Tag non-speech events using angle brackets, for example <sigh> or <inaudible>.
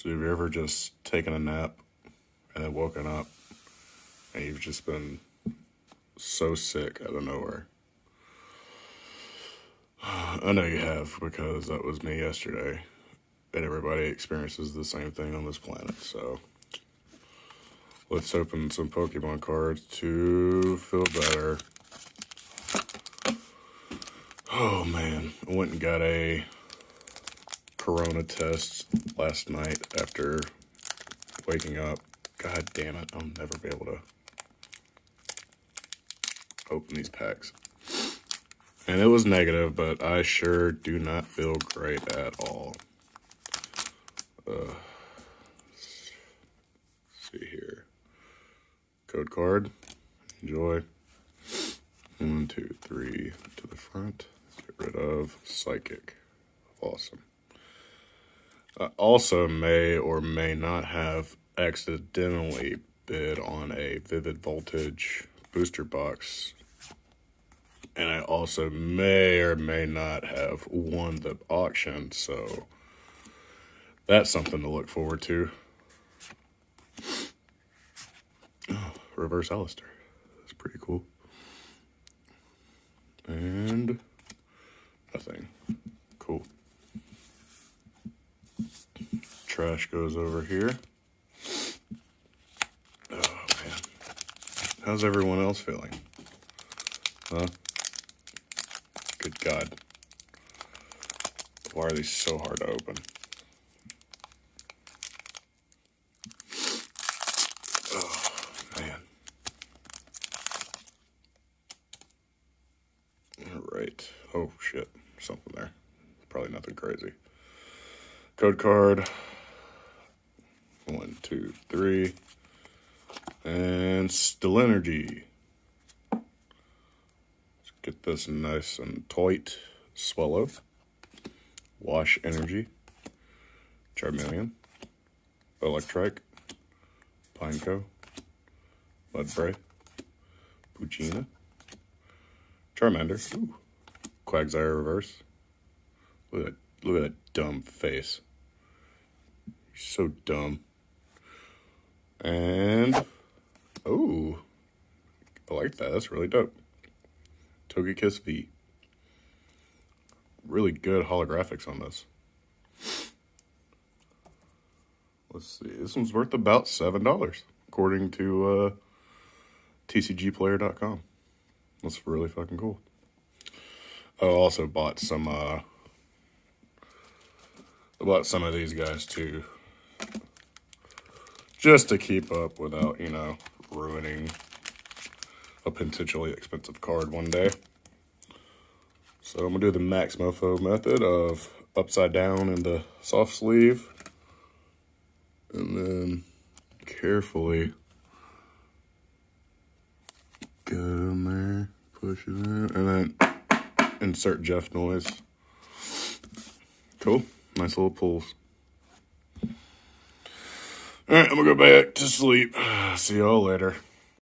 So have you ever just taken a nap and then woken up and you've just been so sick out of nowhere? <sighs> I know you have because that was me yesterday. And everybody experiences the same thing on this planet. So let's open some Pokemon cards to feel better. Oh man, I went and got a corona test last night after waking up. God damn it, I'll never be able to open these packs. And it was negative, but I sure do not feel great at all. Uh, see here. Code card. Enjoy. One, two, three to the front. Get rid of Psychic. Awesome. Also may or may not have accidentally bid on a Vivid Voltage booster box. And I also may or may not have won the auction, so that's something to look forward to. Oh, <sighs> reverse Allister. That's pretty cool. And nothing. Cool. Trash goes over here. Oh, man. How's everyone else feeling? Huh? Good God. Why are these so hard to open? Oh, man. All right. Oh, shit. Something there. Probably nothing crazy. Code card. Two, three. And still energy. Let's get this nice and tight. Swallow. Wash energy. Charmeleon. Electrike. Pineco. Mudbray. Poochyena. Charmander. Ooh. Quagsire reverse. Look at that, look at that dumb face. So dumb. And oh, I like that. That's really dope. Togekiss V. Really good holographics on this. Let's see. This one's worth about seven dollars, according to uh, TCGPlayer.com. That's really fucking cool. I also bought some. Uh, I bought some of these guys too, just to keep up without you know ruining a potentially expensive card one day. So I'm gonna do the Maxmoefoe method of upside down in the soft sleeve, and then carefully get in there, push it in, and then insert Jeff noise. Cool. Nice little pulls. Alright, I'm gonna go back to sleep. <sighs> See y'all later.